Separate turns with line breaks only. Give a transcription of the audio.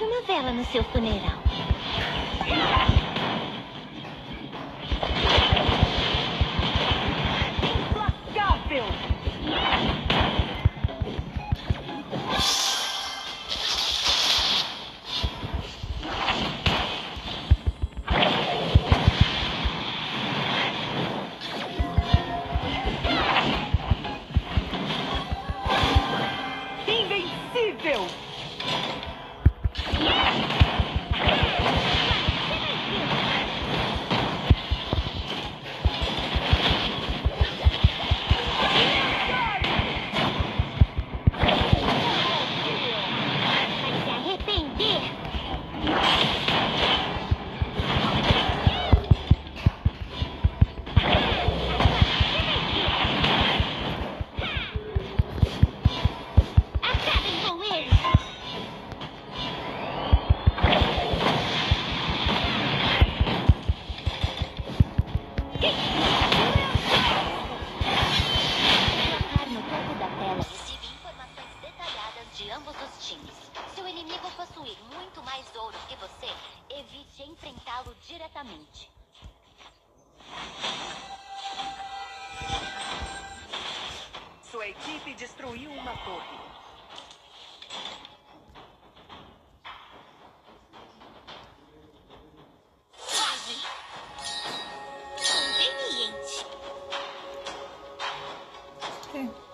acender uma vela no seu funeral.
Implacável! Invencível!
Trocar no topo da tela recebe informações detalhadas de ambos os times. Se o inimigo possuir muito mais ouro que você, evite enfrentá-lo diretamente.
Sua equipe destruiu uma torre.
Okay.